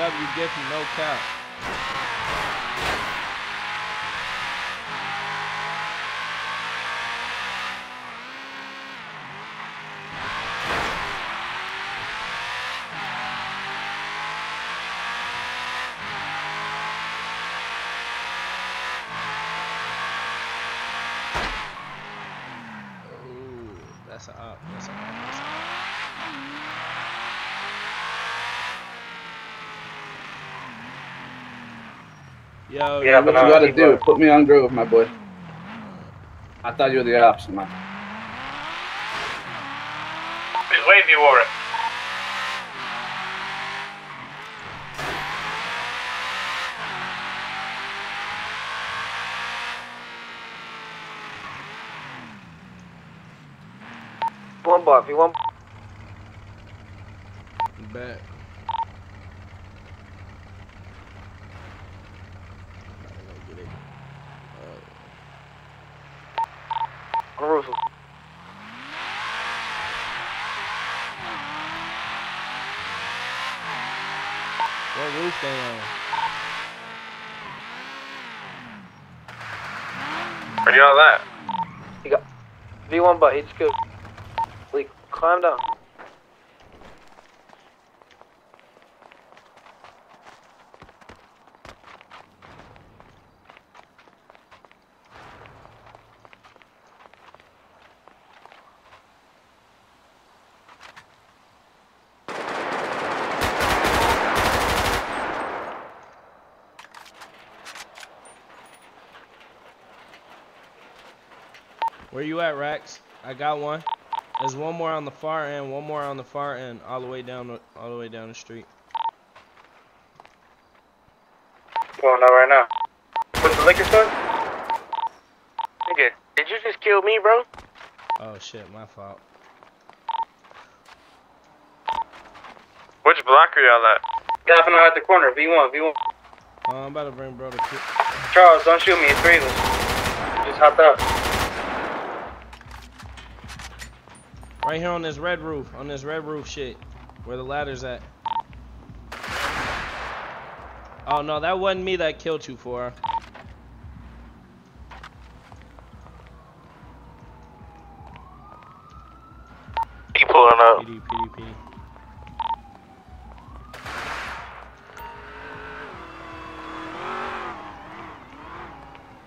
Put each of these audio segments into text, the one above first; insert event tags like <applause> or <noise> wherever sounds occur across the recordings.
W gift you no cap. Ooh, that's a up. That's a up. That's a up. Yo, Yeah, but What you gotta do? up. Put me on groove, my boy. I thought you were the option, man. Just wave you over. One bar, V one. Bet. On roof. What roof they on? Where you all that? You got V one but he just killed. Lee, climb down. You at, Rex? I got one. There's one more on the far end, one more on the far end, all the way down, the, all the way down the street. Going out right now. What's the liquor store? Nigga, did you just kill me, bro? Oh shit, my fault. Which block are y'all at? Got at the corner. V1, V1. Oh, uh, I'm about to bring bro to Charles, don't shoot me. It's three of us. Just hop out. Right here on this red roof, on this red roof shit, where the ladder's at. Oh no, that wasn't me that killed you for. He pulling up. PD, PD, PD.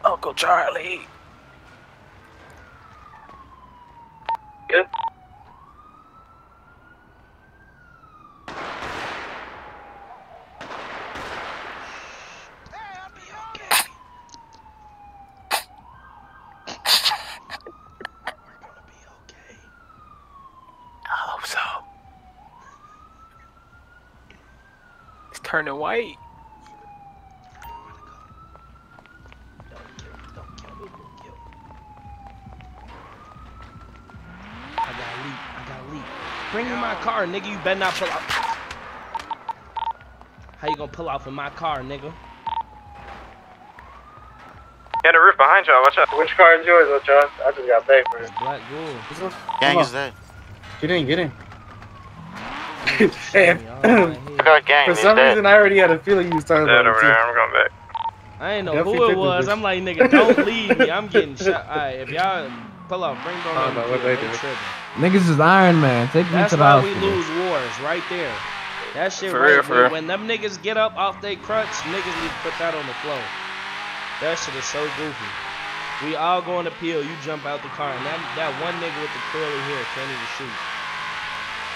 Uncle Charlie. Good. It's turning white. I got a leak. I got a leak. Bring me my car, nigga. You better not pull out. How you gonna pull off in my car, nigga? Yeah, the roof behind y'all. Watch out. Which car is yours, watch out? I just got paid for it. Black Ghoul. Gang is dead. Get in, get in. Hey, <laughs> Hey, I got gang. For some reason, I already had a feeling you was talking Dead about over there. too. I'm going back. I ain't know Definitely who it was. bitch. I'm like, nigga, don't <laughs> leave me. I'm getting shot. Alright, if y'all pull up, bring bro I don't on the know what they They did. tripping. Niggas is Iron Man. Take me That's to the why we lose wars right there. That shit For right real, for when, real. when them niggas get up off they crutch, niggas need to put that on the floor. That shit is so goofy. We all going to peel, you jump out the car, and that that one nigga with the curly hair can't even shoot.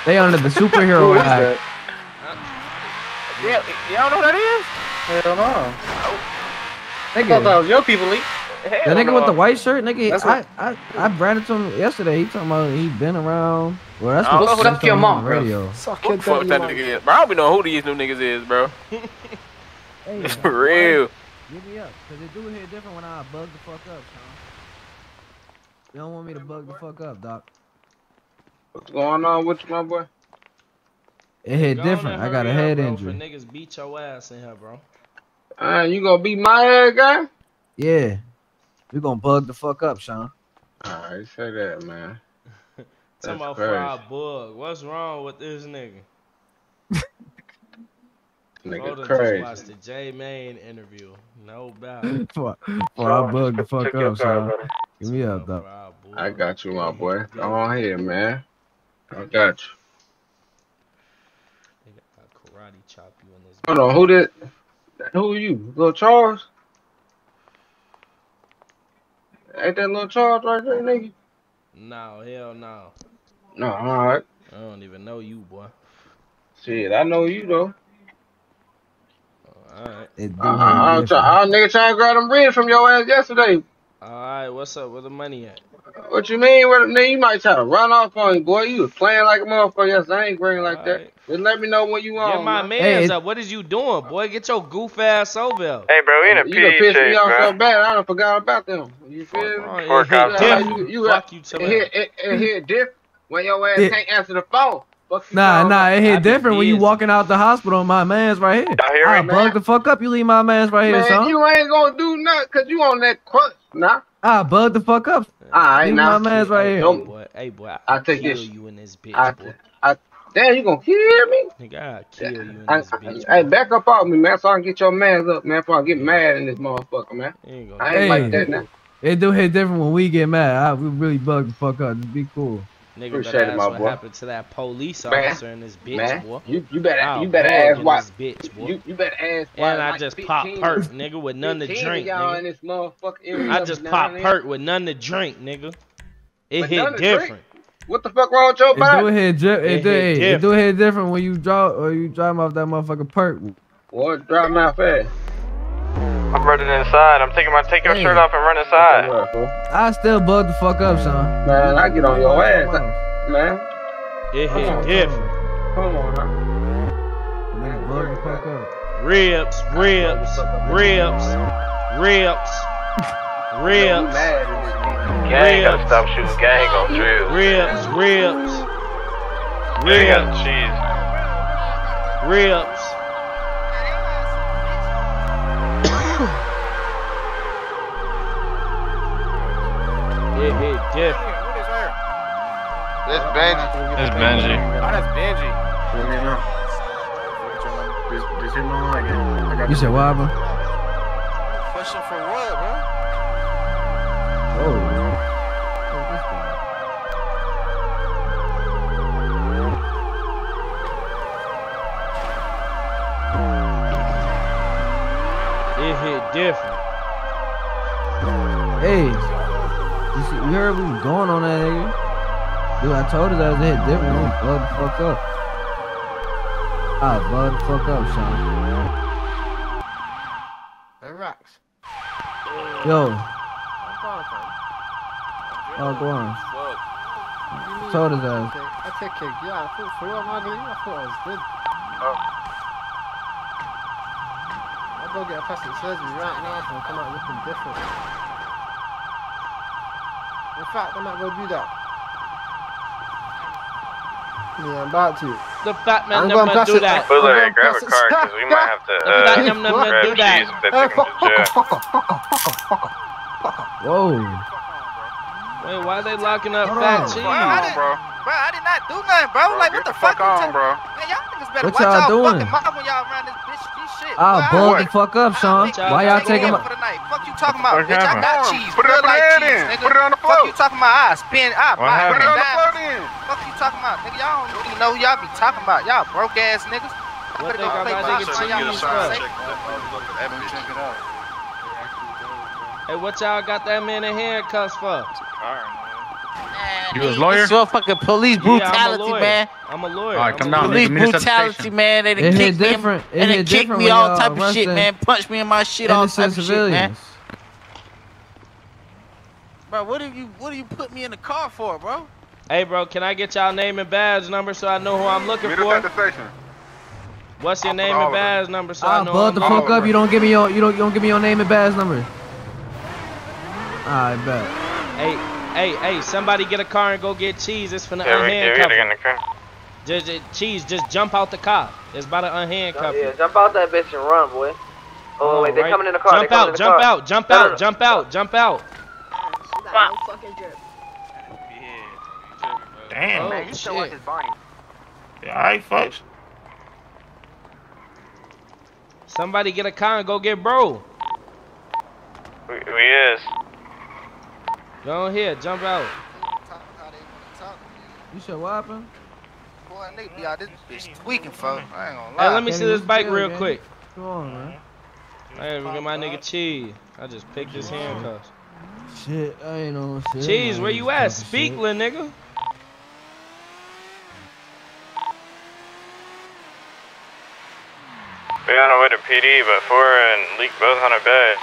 They under the superhero <laughs> Who is act. That? Yeah, y'all know who that is? Hell no. I thought that Nigga, was your people, Lee. the nigga with the white shirt, nigga. That's I, what- I I branded to him yesterday. He talking about he been around. Well, that's I don't what know who he that told your mom, bro. radio. Suck What the fuck that nigga is? Bro, I don't even know who these new niggas is, bro. <laughs> Hey, <laughs> For real. Give me up, cause it do hit different when I bug the fuck up, Sean. You don't want me to bug the fuck up, doc. What's going on with you, my boy? It hit Go different. I got a hurry up, head bro, injury. For niggas beat your ass in here, bro. Uh, you gonna beat my head, guy? Yeah, we gonna bug the fuck up, Sean. Alright, say that, man. <laughs> Talking That's about crazy. fried bug. What's wrong with this nigga? Bro <laughs> Nigga crazy. just watched the J Main interview. No doubt. <laughs> Before, before I bug the fuck up, car, son. Give me up, though. I got you, my boy. Go on here, man. I got you. Nigga, I'll karate chop you in this. Hold on, who did? Who are you? Little Charles? Ain't that little Charles right there, nigga? No, hell no. No, alright. I don't even know you, boy. Shit, I know you though. All right. It do Uh, hit I, I, different. try, I nigga trying to grab them ribs from your ass yesterday. All right. What's up? Where the money at? What you mean? What, nigga, you might try to run off on me, boy. You was playing like a motherfucker yesterday. I ain't green like that. Just let me know when you on. Get my man. man's Hey, up. What is you doing, boy? Get your goof ass over there. Hey, bro, we in a You done PE pissed me off bro. so bad, I done forgot about them. You feel me? Oh, it Fuck hit out. different. You- you Fuck you to It that. hit, it, it hit different when your ass Yeah. can't answer the phone. Fuck you Nah, talking nah, it hit different when you walking out the hospital. My man's right here. Y'all hear I me? bug the fuck up. You leave my man's right here, son. you ain't gonna do nothing cause you on that crutch, nah. I bug the fuck up. Alright, Leave now. my man's right Hey, here. Don't- boy. Hey, boy. I I take kill this. you in this bitch, I, boy. I, damn, you gonna kill me? Nigga, I'll kill you in I, this bitch. hey, back up off me, man, so I can get your mans up, man, before I get mad in this motherfucker, man. Ain't I ain't Hey. like that now. It do hit different when we get mad. I, we really bug the fuck up. Just be cool. Nigga, Appreciate better it, ask my what boy. happened to that police Man, officer in this bitch, man, boy. you you better I'll you better ask why this bitch, boy. you you better ask why and I like just pop 15 perk, nigga, with none to drink, y'all in nigga. this motherfucker area I just now pop perk with none to drink, nigga. It With hit none to drink? different. What the fuck wrong with your It do body? hit, dri- it, It do, hit it do hit different when you draw or you drive off that motherfucking perk. Boy, drive my fast. I'm running inside. I'm taking my take your Hey. shirt off and run inside. I still bug the fuck up, son. Man, I get on your ass, man. It Come on, hit different. Come on, man. Nigga, bug the fuck up. Ribs, ribs, ribs, ribs, You ribs, mad in this bitch. Gang gotta stop shooting gang on drills. ribs, ribs, Gang got ribs, cheese. ribs. It hit different. That's Benji. It's Benji. Oh, that's Benji. You said what, bro? Question for what, bro? Oh. It hit different. Hey, you, see, you heard we was going on that nigga? Dude, I told his ass to hit different. Don't bug the fuck up. Ah, bug the fuck up, son. That rocks. Yo, I'm fine, fam. oh, go on. Fuck. Told his ass. I take care. Yeah, I thought for real, my nigga. I thought I was good. I'll go get a plastic surgery right now and come out looking different. In fact, I might go do that. Yeah, I'm about to. The fat man I'm never going past do that. Bullet, I'm grab a going car because we might have to <laughs> The fat uh, man never grab do that. cheese if they take him to jail. Whoa. Wait, why are they locking up Hold fat on. cheese? Bro, I didn't, bro, I did not do nothing, bro. Like, what the fuck, you on, bro. Man, y'all niggas better What watch y'all y'all doing? fucking mouth when y'all around this bitch. This shit. Ah, boy, bug I- the fuck up, son. Why y'all taking my... talking about, What bitch. I happened? got Come on, cheese. put it real up in life the air cheese, nigga. Put it on the Fuck floor. you talking about? I spin, I What buy happened? Put it on the floor then. Fuck you talking about, nigga. Y'all don't even know who y'all be talking about. Y'all broke ass niggas. I What better they go got play my box nigga y'all cheese be for? safe. Check it out. Hey, what y'all got that man in handcuffs for? You was lawyer? It's your fucking police Yeah, I'm a brutality, lawyer. man. I'm a lawyer. All right, I'm come a down, lawyer. Police brutality, man. They done kicked me, different. And they hit kicked me all type of shit, man. Punch me in my shit, all type Innocent of shit, man. Civilians. Bro, what do you what do you put me in the car for, bro? Hey, bro, can I get y'all name and badge number so I know who I'm looking Meet us at for? the station. What's your I'll name and of it. badge number so I Ah, know bug who the I'm fuck looking up. You don't give me your you don't you don't give me your name and badge number. I bet. Hey, hey, hey, somebody get a car and go get cheese. It's finna Yeah, we, yeah, unhandcuff gotta get him. in the car. Just, just, cheese, just jump out the car. It's about to unhandcuff Yeah, jump out that bitch and run, boy. Oh, wait, they Alright. coming in the car. Jump out, in the jump car. out, jump No, no, out, no. jump out, jump out. Damn, Oh, man, you still want shit. his body. Yeah, alright, folks. Somebody get a car and go get bro. We, we is. Go on here, jump out. Talk how they wanna talk. You said what happened? Boy, nigga be out this bitch tweaking, folks. I ain't gonna Hey, let me see this bike real quick. Come on, man. Hey, look at my nigga Cheese. I just picked his handcuffs. Shit, I ain't on shit. Cheese, where you at? Talking Speak, shit. little nigga. We on our way to PD, but four and Leak both on our bed.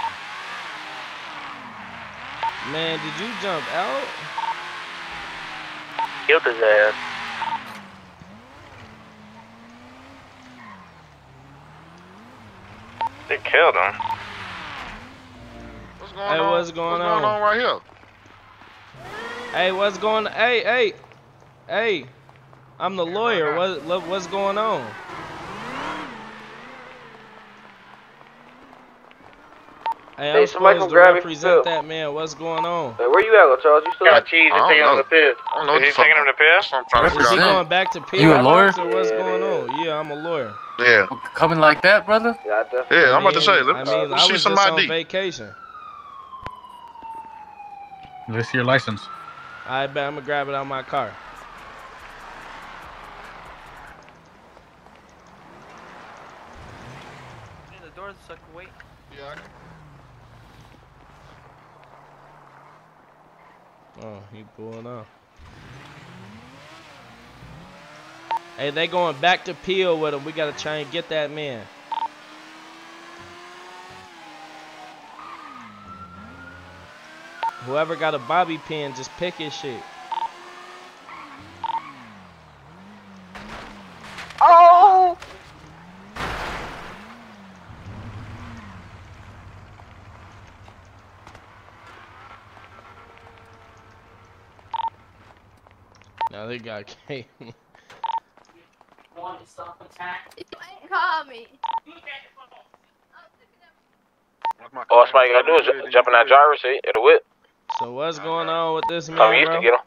Man, did you jump out? Killed his ass. They killed him. What's going Hey, on? what's going what's on? going on right here? Hey, what's going? On? Hey, hey, hey. I'm the lawyer. What, look, what's going on? Hey, I'm somebody supposed come to grab represent that man. What's going on? Hey, where you at, Lil Charles? You still Yeah, at cheese I don't taking him know. to piss? I don't know Is what he the fuck. taking him to piss? That's what I'm trying to Is he going back to P? You a lawyer? Or what's Yeah, going yeah. on? Yeah, I'm a lawyer. Yeah, Coming like that, brother? Yeah, I definitely. yeah. I'm about to say, mean, let, I let mean, me I see was some just on vacation. Let's see your license. I bet I'm gonna grab it out of my car. The doors suck wait. Yeah, Oh, he pulling up. Hey, they going back to Peel with him. We gotta try and get that man. Whoever got a bobby pin, just pick his shit. Oh! Now they got <laughs> K. Call me. All somebody gotta do is jump in that driver's seat. It'll whip. So what's going on with this man, we used bro? to get him.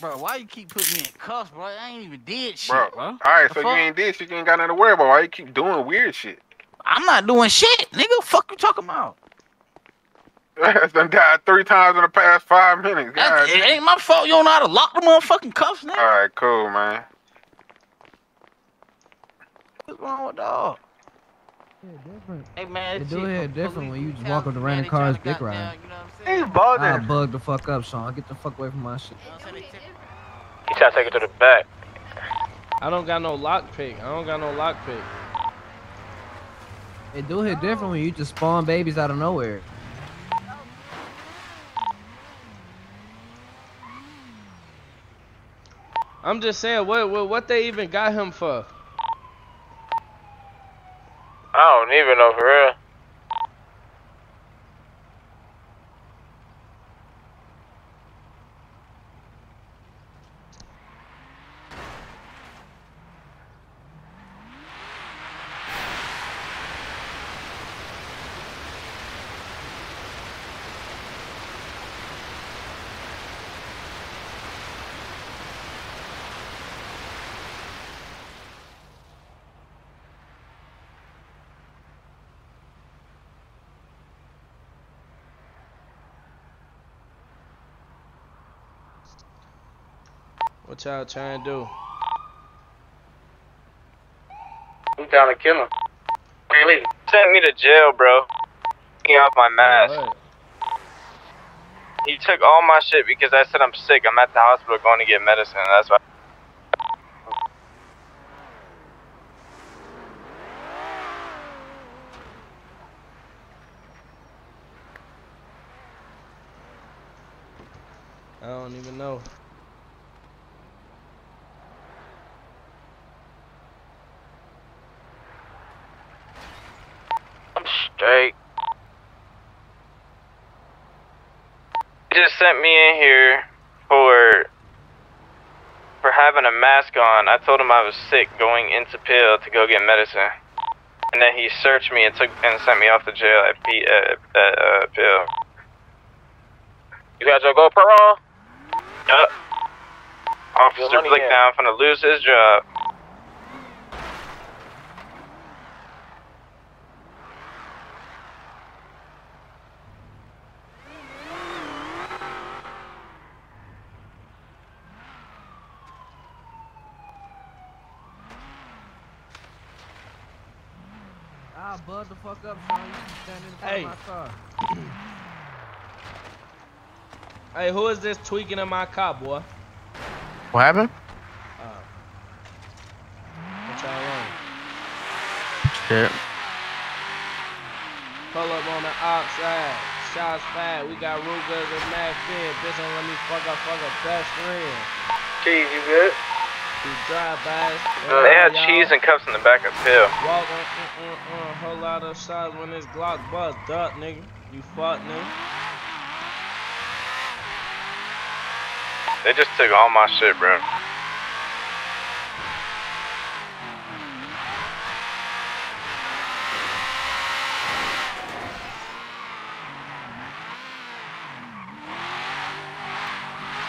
Bro, why you keep putting me in cuffs, bro? I ain't even did shit, bro. bro. All right, The so you ain't did shit. You ain't got nothing to worry about. Why you keep doing weird shit? I'm not doing shit, nigga. Fuck you talking about? That's <laughs> done died three times in the past five minutes. That, God. it ain't my fault. You don't know how to lock the motherfucking cuffs, nigga. All right, cool, man. What's wrong with dog? Yeah, different. Hey man, They that do it from different when you just walk up to random cars, dick goddamn, ride. You know what I'm saying? He's bugging. I bug the fuck up, Sean. Get the fuck away from my shit. You know what I'm saying? They tip- He tried to take it to the back. I don't got no lockpick. I don't got no lockpick. They do hit different when you just spawn babies out of nowhere. I'm just saying, what what, what they even got him for? I don't even know for real. What y'all trying to do? I'm trying to kill him. Really? Sent me to jail, bro. Taking off my mask. What? He took all my shit because I said I'm sick. I'm at the hospital going to get medicine. That's why. I don't even know. Straight. He just sent me in here for for having a mask on. I told him I was sick going into Pill to go get medicine. And then he searched me and took and sent me off to jail at P uh, at uh, Pill. You got your GoPro on? Yup. Officer there. down finna lose his job. I'll bud the fuck up, son. You can stand in the front Hey. of my car. Hey, who is this tweaking in my car, boy? What happened? Uh, what y'all want? Shit. Pull up on the outside. Shots fired. We got Rugas and Mad Finn. Bitch, don't let me fuck up, fuck up best friend. Cheese, you good? We drive bys. They had cheese and cups in the back of pill. Walk on, uh, uh, uh, whole lot of shots when this Glock bust. Duck, nigga. You fuck, nigga. They just took all my shit, bro.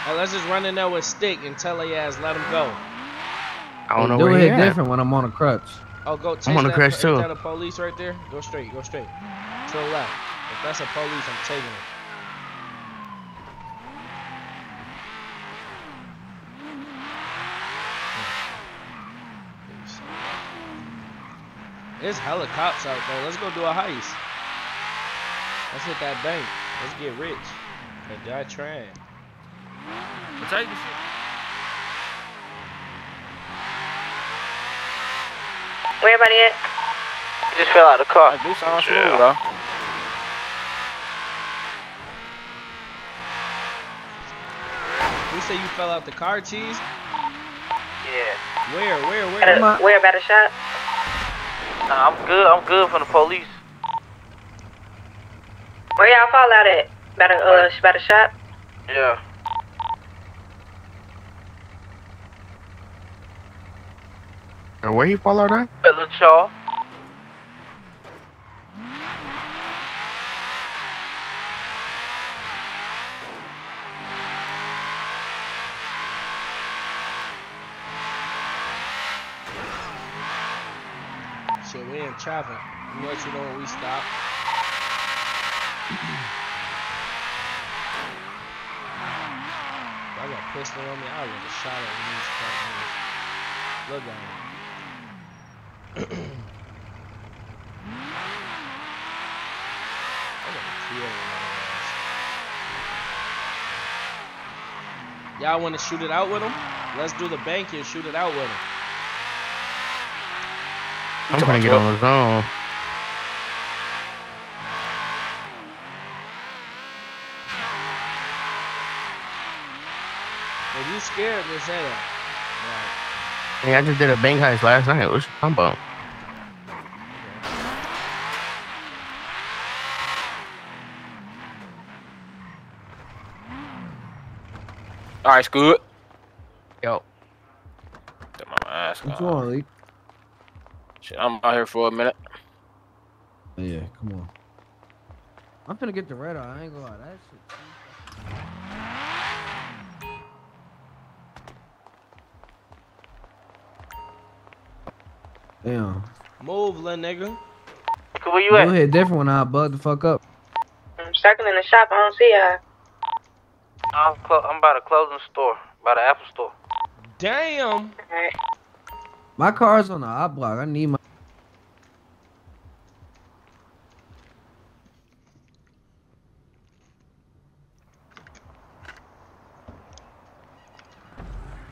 Hey, let's just run in there with stick and tell her ass let him go. I don't know Do where it he at. different when I'm on a crutch. Oh, go chase I'm on the that, crash is too. that a police right there? Go straight, go straight. To the left. If that's a police, I'm taking it. It's hella cops out there. Let's go do a heist. Let's hit that bank. Let's get rich. And die trying. Take the shit. Where everybody at? Just fell out the car. Do something smooth, though. You say you fell out the car, cheese? Yeah. Where, where, where? where about a shot? Nah, I'm good. I'm good from the police. Where y'all fall out at? About a, uh, about a shot? Yeah. Uh, Where he fall out at? At Little Chaw. Shit, we in traffic. You let you know when we stop. I got a pistol on me, I would have shot at these fuck niggas. Look at him. Y'all want to shoot it out with him? Let's do the bank and shoot it out with him. I'm gonna get on the zone. If you scared, just say that. Hey, I just did a bank heist last night. What's your talking about? All right, Scoot. Yo. Get my mask What you on. Lee? Shit, I'm out here for a minute. Yeah, come on. I'm finna get the red eye. I ain't gonna lie. That shit. Damn. Move, little nigga. Where you Go at? ahead, different when I bug the fuck up. I'm circling the shop. I don't see y'all. I'm, clo- I'm by the store, by the Apple store. Damn. My car's on the I block. I need my.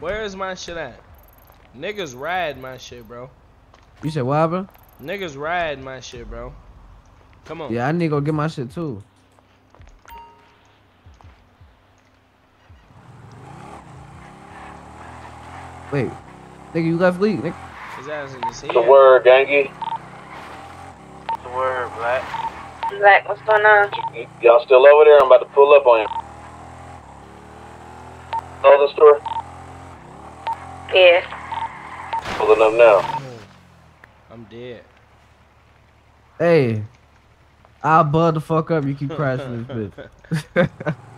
Where is my shit at? Niggas ride my shit, bro. You said what, bro? Niggas ride my shit, bro. Come on. Yeah, I need to go get my shit too. Wait, nigga, you left league, nigga. His ass in his head. The word, gangy. The word, Black? Black, what's going on? Y'all still over there? I'm about to pull up on you. Clothing store? Yeah. Pulling up now. I'm dead. Hey, I'll bud the fuck up. You keep <laughs> crashing this bitch. <laughs>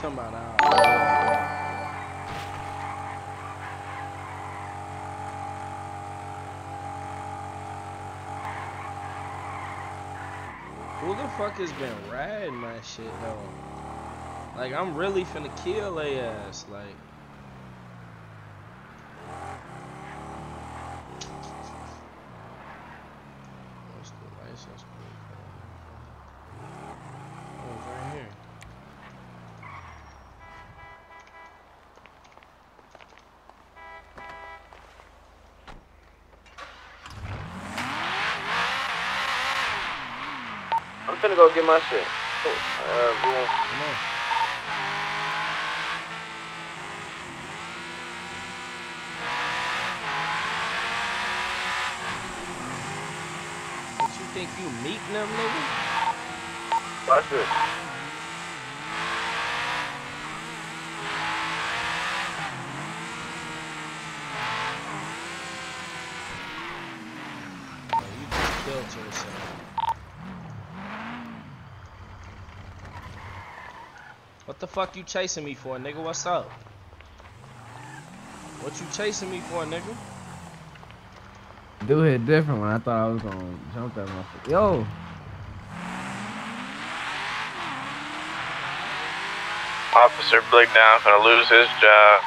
Somebody out. Who the fuck has been riding my shit though? Like I'm really finna kill a ass. Like what's the license plate? Oh, it's right here. I'm finna go get my shit. Oh, Uh, Come on. What you think you meeting them, nigga? Watch this. Oh, you just killed yourself. What the fuck you chasing me for, nigga? What's up? What you chasing me for, nigga? Dude hit different when I thought I was gonna jump that motherfucker. Yo, Officer Blick down gonna lose his job.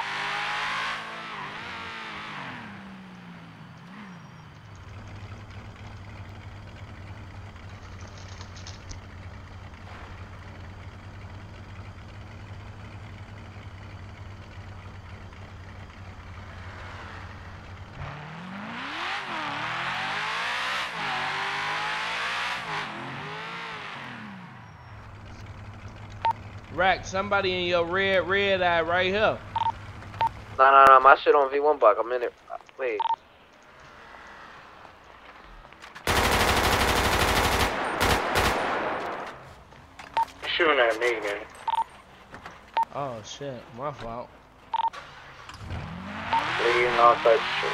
Rack, somebody in your red, red eye right here. Nah, nah, nah. My shit on V1 block. I'm in it. Wait. Shooting at me, man. Oh shit, my fault. Leading all types of shit.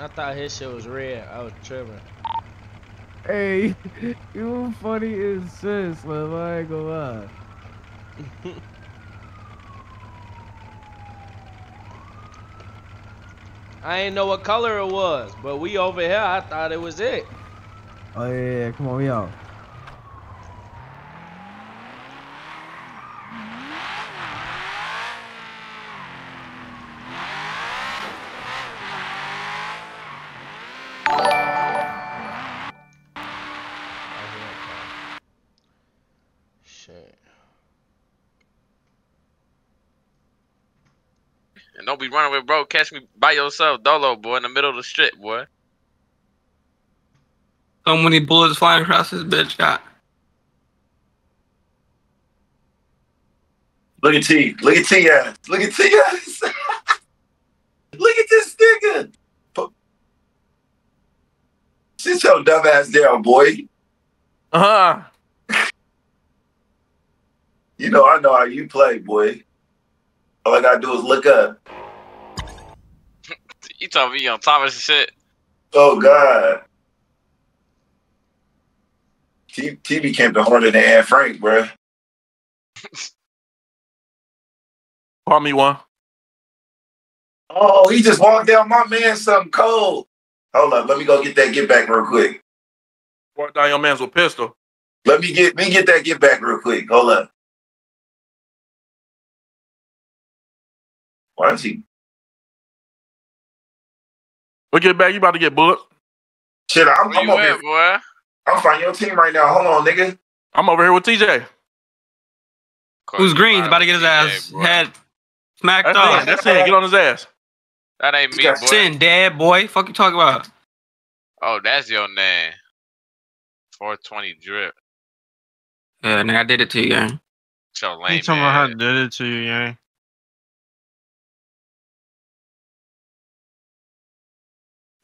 I thought his shit was red. I was tripping. Hey, <laughs> you funny as shit, Slim. I ain't gonna lie. <laughs> I ain't know what color it was, but we over here, I thought it was it. Oh yeah, yeah, come on, we out. Running with bro. Catch me by yourself, dolo, boy, in the middle of the strip, boy. So many bullets flying across this bitch got. Look at T. Look at T ass. Look at T ass. <laughs> Look at this nigga. Pu- Sit your dumb ass down, boy. Uh huh. You know I know how you play, boy. All I gotta do is look up. You told me you on top of some shit. Oh God. T, T became the harder than Anne Frank, bruh. <laughs> Call me one. Oh, he just walked down my man something cold. Hold up, let me go get that get back real quick. Walk down your man's with pistol. Let me get me get that get back real quick. Hold up. Why is he? We get back. You about to get bullets. Shit, I'm, Where I'm you over at, here. boy? I'm fighting your team right now. Hold on, nigga. I'm over here with TJ. Who's green? He's about to get his ass head smacked That's off. it. That's it. Get on his ass. That ain't me, boy. Sin, dad, boy. Fuck you talking about? Oh, that's your name. 420 drip. Yeah, nigga, I did it to you, gang. So You lame, talking about how I did it to you, gang?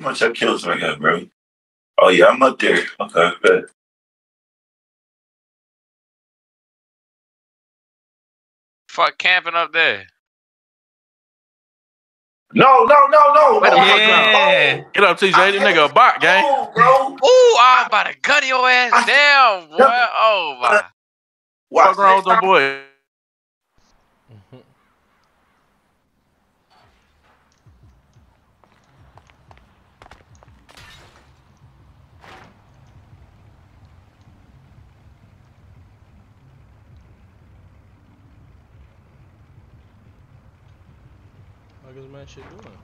Much I kills I got, bro? Oh yeah, I'm up there. Okay, bet. Fuck camping up there. No, no, no, no. Wait oh, oh, Yeah. down. Get up, TJ. This nigga a bot, gang. Oh, bro. Ooh, I'm about to gun your ass down, boy. <laughs> Oh, my. Watch, Fuck wrong with them time- boy. Mm-hmm. My shit doing?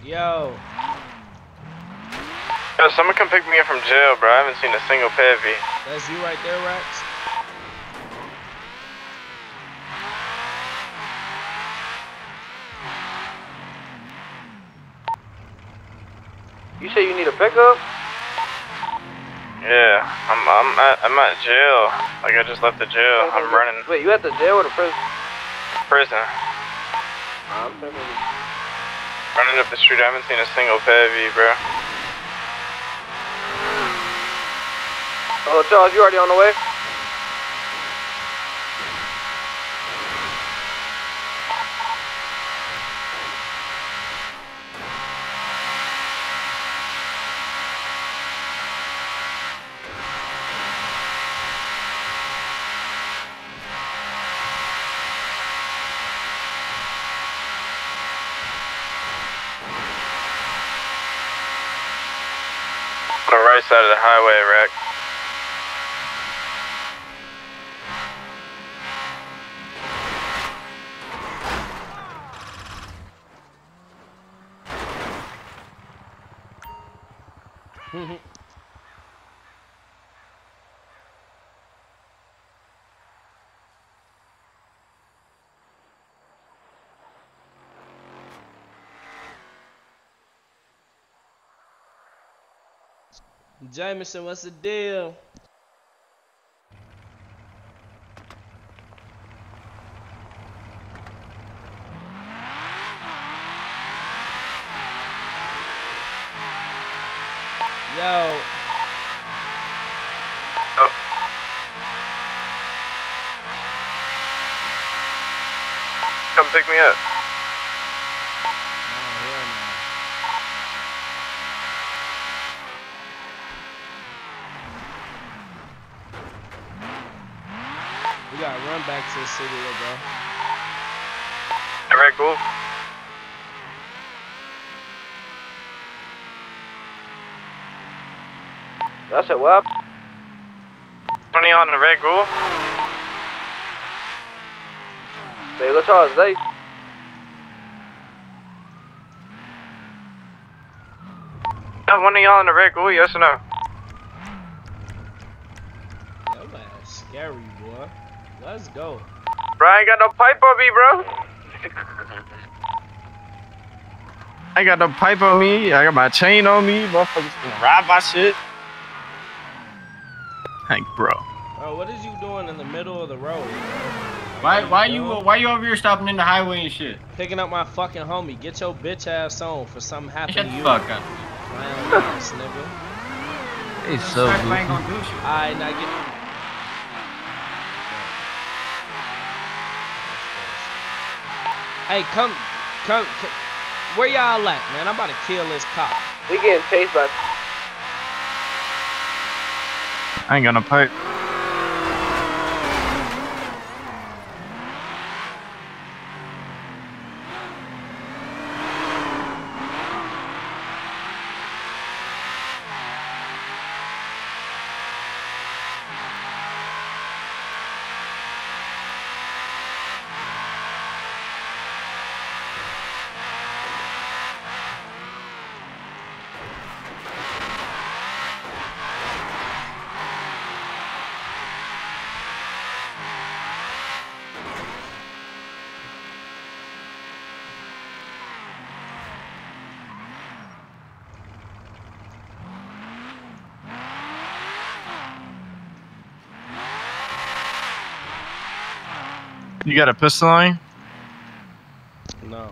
Yo, Yo, someone come pick me up from jail, bro. I haven't seen a single Pevy. that's you right there, Rex. You say you need a pickup? Yeah, I'm I'm at, I'm at jail. Like I just left the jail. I'm running Wait, you at the jail or the prison? prison. I'm. Running up the street. I haven't seen a single Pevy, bro. Oh, Charles, you already on the way? Side of the highway, Rex. Jameson, what's the deal? Yo, Come pick me up. We gotta back to the city, little bro. Red Bull. That's it, what? 20 on the Red Bull. Hey, let's Charles, they. Uh, One of y'all in the Red Bull, yes or no? Yo, ass scary, boy. Let's go. Bro, I ain't got no pipe on me, bro. <laughs> I got no pipe on me. I got my chain on me. Motherfuckers gonna rob my shit. Hank, bro. Bro, what is you doing in the middle of the road? Why why you why you over here stopping in the highway and shit? Picking up my fucking homie. Get your bitch ass on for something happened Shut to the fuck up. Clown ass nigga. He's so Fuck, I ain't goofy. gonna do shit. Alright, now get. Hey, come, come, come. Where y'all at, man? I'm about to kill this cop. We getting chased by. I ain't got no pipe. You got a pistol on you? No.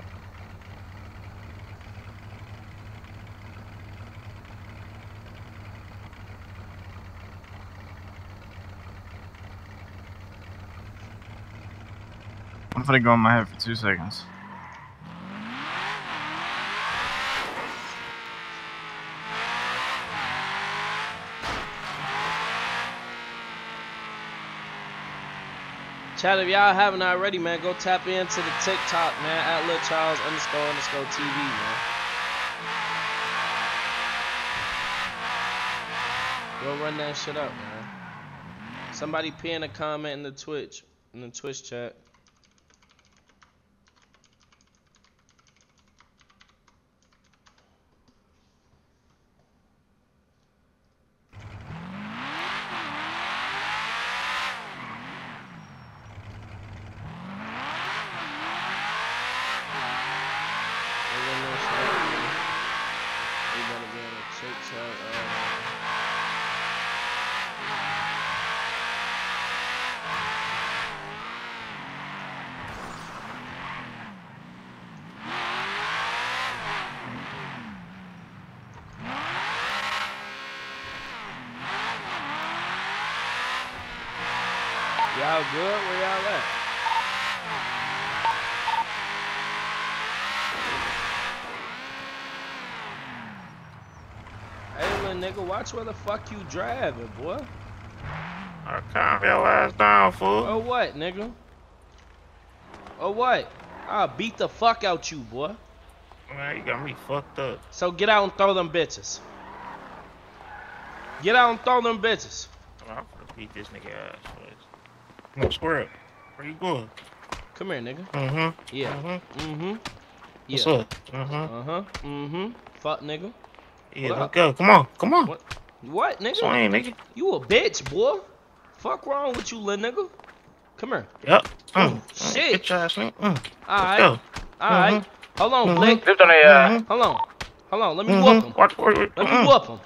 I'm gonna go in my head for two seconds. Chat, if y'all haven't already, man, go tap into the TikTok, man, at Lil Charles underscore underscore TV, man. Go run that shit up, man. Somebody pin a comment in the Twitch, in the Twitch chat. Go run that shit up, man. We better be on the TikTok, uh, Y'all good? Where y'all at? Hey, little nigga, watch where the fuck you driving, boy. I calm your ass down, fool. Or what, nigga? Or what? I'll beat the fuck out you, boy. Man, you got me fucked up. So get out and throw them bitches. Get out and throw them bitches. I'm gonna beat this nigga ass. boys. Come on, square up. Where you going? Come here, nigga. Mm-hmm. Yeah. Mm-hmm. Mm-hmm. Yeah. What's up? Mm-hmm. Uh-huh. Mm-hmm. Fuck, nigga. Yeah, What let's go. Come on. Come on. What? What, nigga? Swing, nigga. You a bitch, boy. Fuck wrong with you, little nigga. Come here. Yep. Mm. Shit. Get your ass, nigga. Mm. Alright. go. Alright. Hold on, Mhm. Blick. Lift on their uh, Mhm. Hold on. Hold on. Let me Mhm. whoop him. Watch, wait, wait. Let me Mm-mm. whoop him.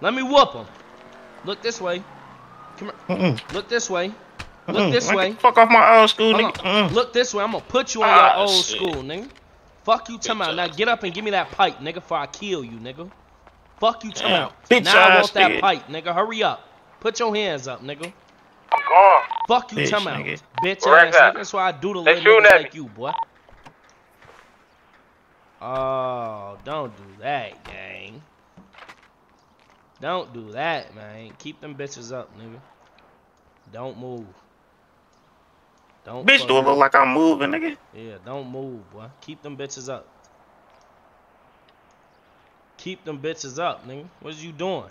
Let me whoop him. Look this way. Come here. Mm-mm. Look this way. Look this way. Fuck off my old school, Hold nigga. Mm. Look this way. I'm gonna put you on Ah, your old shit. school, nigga. Fuck you, talking about. Now get up and give me that pipe, nigga, before I kill you, nigga. Fuck you, talking Damn, about. bitch Now I ass want that nigga. pipe, nigga. Hurry up. Put your hands up, nigga. I'm gone. Fuck you, Bitch, talking about. nigga. Bitch Where ass is that? nigga. That's why I do the They little shooting niggas at like you, boy. Oh, don't do that, gang. Don't do that, man. Keep them bitches up, nigga. Don't move. Don't Bitch, do it look like I'm moving, nigga? Yeah, don't move, boy. Keep them bitches up. Keep them bitches up, nigga. What is you doing?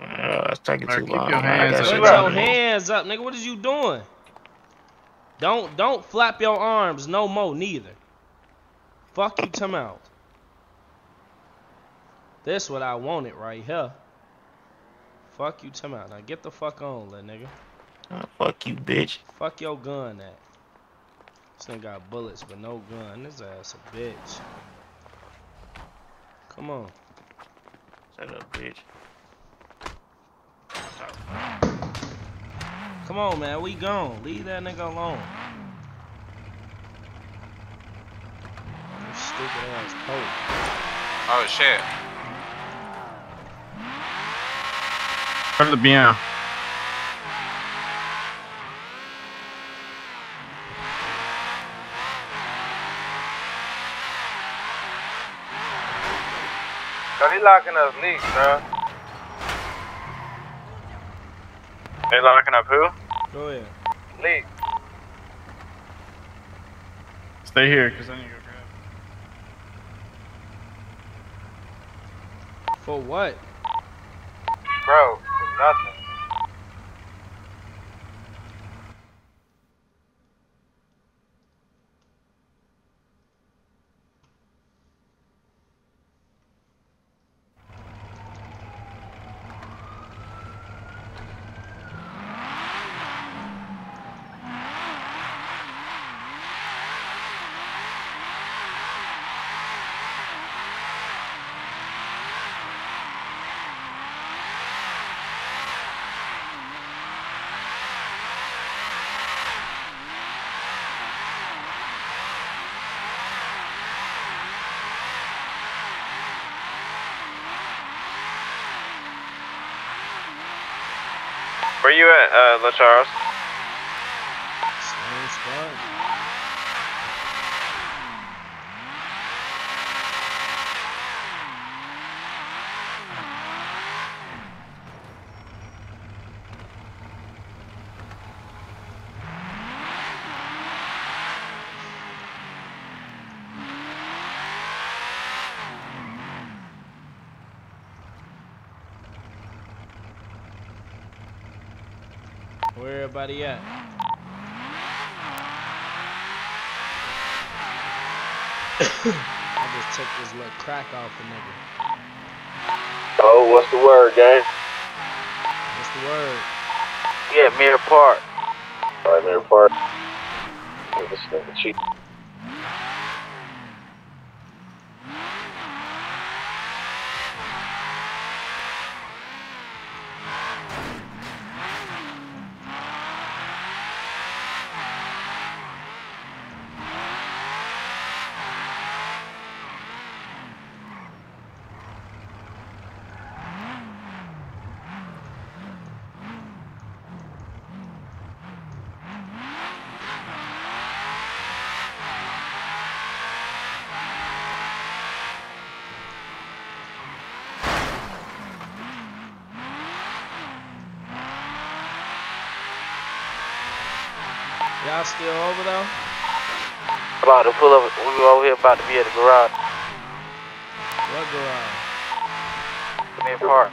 Uh, it's taking Man, too keep long. your hands up. Put shit Put to your hands up, nigga. What is you doing? Don't don't flap your arms no more, neither. Fuck you, come out. This what I wanted right here. Fuck you, come out. Now get the fuck on, little nigga. Oh, fuck you, bitch. Fuck your gun at. This nigga got bullets but no gun. This ass a bitch. Come on. Shut up, bitch. Come on, man. We gone. Leave that nigga alone. Stupid ass pope. Oh shit. Where's the bien? No, they locking us leaks, bro. They locking up who? Go ahead. Leak. Stay here, cause I need to go grab. For what? Bro, for nothing. Where you at, uh, Lil Charles? Same spot. Where everybody at? <coughs> I just took this little crack off the nigga. Oh, what's the word, gang? What's the word? Yeah, Mirror Park. Alright, Mirror Park. This nigga cheap. Y'all still over though? About to pull up. We over here about to be at the garage. What garage? Mirror Park.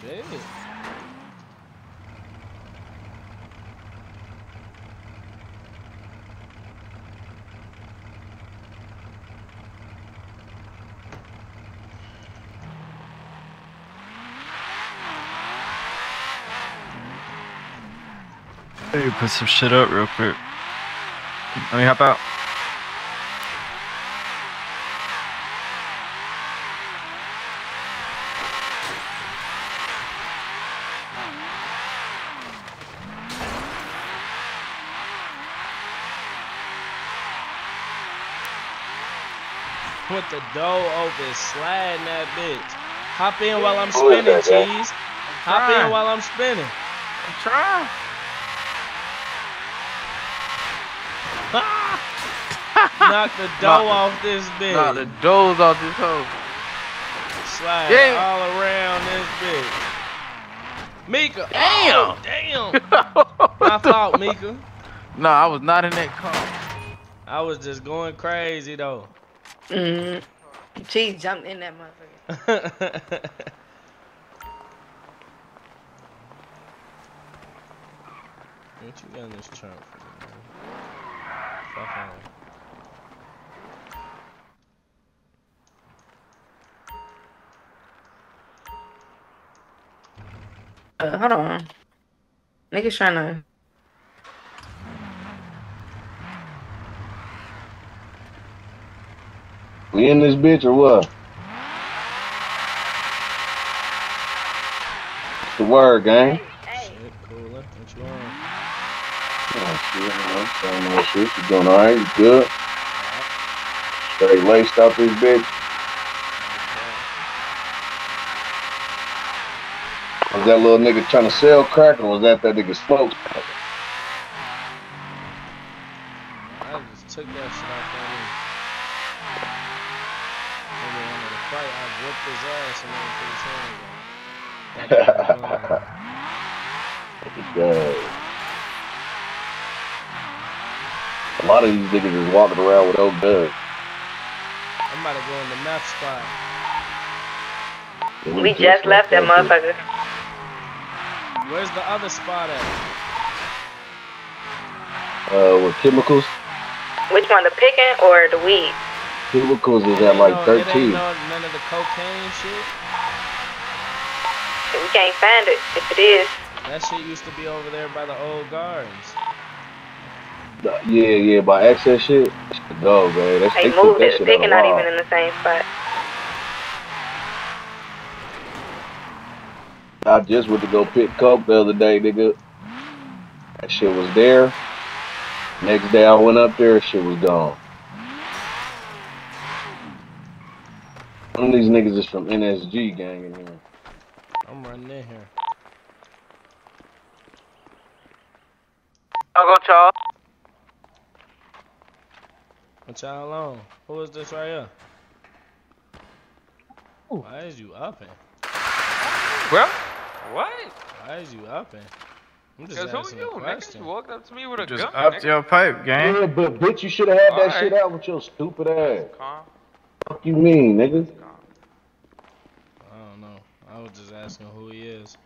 Shit. Hey, put some shit up real quick. Let me hop out. Put the door open, sliding that bitch. Hop in while I'm spinning, cheese. Hop in while I'm spinning. I'm trying. Knock the dough off this bitch. Knock the doors off this hoe. Slide Yeah. all around this bitch. Mika. Damn. Oh, damn. <laughs> My fault, Mika. No, I was not in that car. I was just going crazy though. Mm. Cheese jumped in that motherfucker. <laughs> what you got in this trunk for me, man? Fuck on. Uh, hold on. Niggas trying to. We in this bitch or what? What's the word, gang? Shit, cooler. What you on? Oh, shit, you know, same old shit. You doing alright? You good? Straight laced out this bitch. Was that little nigga trying to sell crack or was that that nigga smoke? I just took that shit off that nigga. Nigga wanted to fight, I whooped his ass and then put his hands on. That nigga was Yeah. A lot of these niggas is walking around with old guns. I'm about to go in the meth spot. We just left that motherfucker. Where's the other spot at? Uh, with chemicals. Which one, the picking or the weed? Chemicals is It at like 13. no, none of the cocaine shit. We can't find it. If it is, That shit used to be over there by the old gardens. Yeah, yeah, by access shit. Go, man. That's, they they moved it. shit The picking not even in the same spot. I just went to go pick coke the other day, nigga. That shit was there. Next day I went up there, shit was gone. One of these niggas is from NSG gang in here. I'm running in here. I'll go, Charles. What y'all on? Who is this right here? Why is you upping? Bro, what? Why is you upping? I'm just Cause who asking you, a nigga? You walked up to me with a Just gun. upped nigga. your pipe, gang. Yeah, but bitch, you should have had that Alright. shit out with your stupid ass. Calm. Fuck you mean, nigga? I don't know. I was just asking who he is.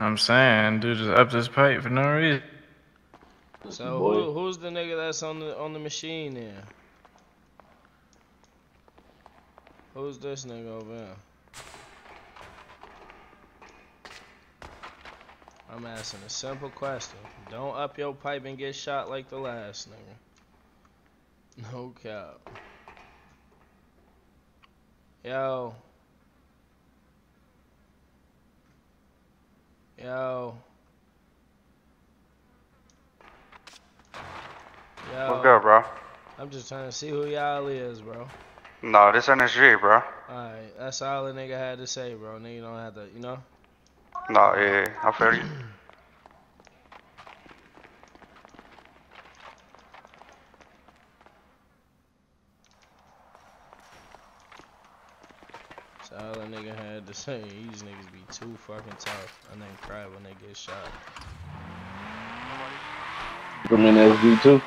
I'm saying, dude just upped his pipe for no reason. So who, who's the nigga that's on the on the machine there? Who's this nigga over there? I'm asking a simple question. Don't up your pipe and get shot like the last nigga. No cap. Yo. Yo. Yo. What's good, bro? I'm just trying to see who y'all is, bro. No, this ain't NSG, bro. Alright, that's all the nigga had to say, bro. Nigga don't have to, you know? No, yeah, I feel you. That's all the nigga had to say. These niggas be too fucking tough. And then cry when they get shot. From NSG too.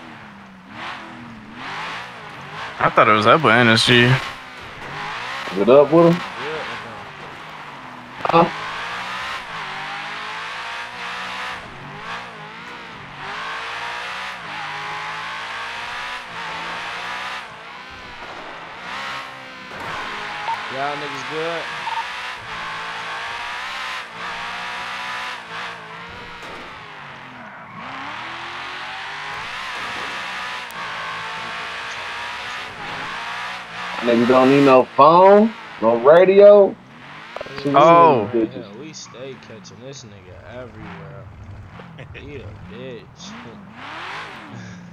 I thought it was up with NSG. Is it up with him? Yeah. Huh? Niggas don't need no phone, no radio. Oh. need bitches. Yeah, we stay catching this nigga everywhere. He a bitch.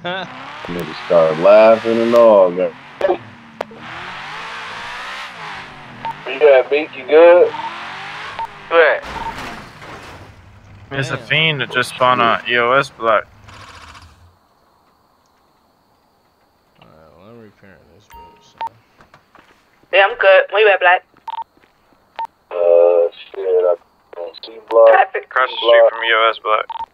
<laughs> Niggas start laughing and all. Man. You got beat, you good? Where? It's a fiend that just spawned on EOS block. Alright, well, I'm repairing this bitch. So. Yeah, I'm good. Where you at, Black? Uh, shit, I don't see blood. Traffic. Across the street from US Block.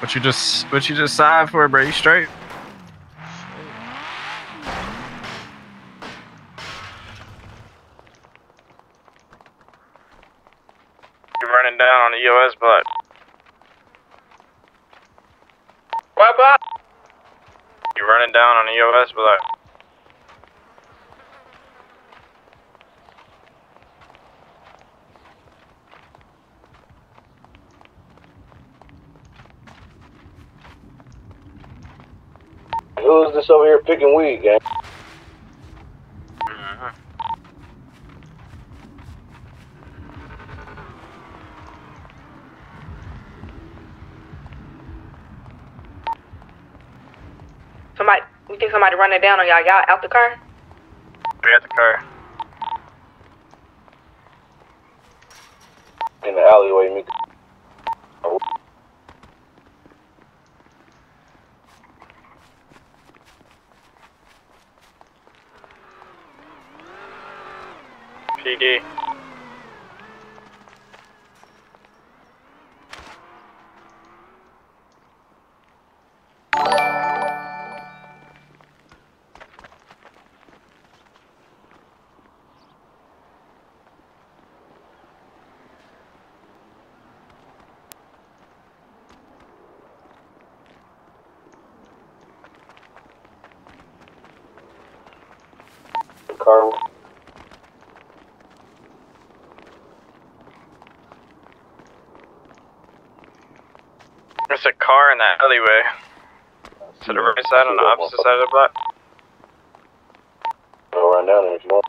What you just what you just signed for, bro? You straight? You're running down on the US Block. What block? You're running down on the US Block. Who's this over here picking weed, gang? Somebody, you think somebody running down on y'all? Y'all out the car? We at the car. In the alleyway, me. PD. Car. There's a car in that alleyway. To the right side on the opposite side of the block. run down there if you want.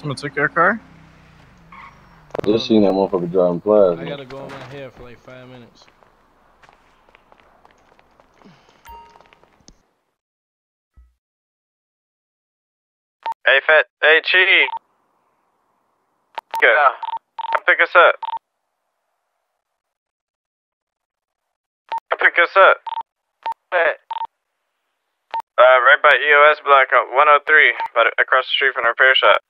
Someone took your car? I just seen that motherfucker driving I gotta go in my hair for like five minutes. Hey, Fat. Hey, Chi. Good. Come pick us up. Come pick us up. Hey. Uh, right by EOS block, uh, 103, but across the street from the repair shop.